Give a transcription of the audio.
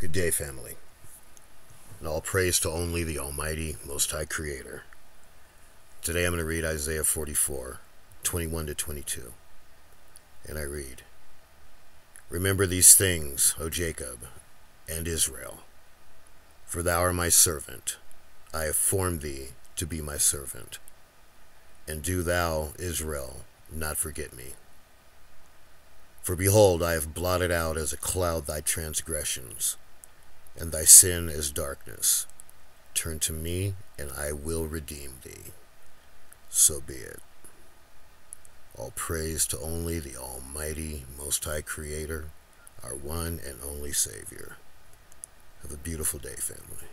Good day, family. And all praise to only the Almighty, Most High Creator. Today I'm going to read Isaiah 44, 21 to 22. And I read Remember these things, O Jacob and Israel, for thou art my servant. I have formed thee to be my servant. And do thou, Israel, not forget me. For behold, I have blotted out as a cloud thy transgressions and thy sin is darkness. Turn to me, and I will redeem thee. So be it. All praise to only the Almighty, Most High Creator, our one and only Savior. Have a beautiful day, family.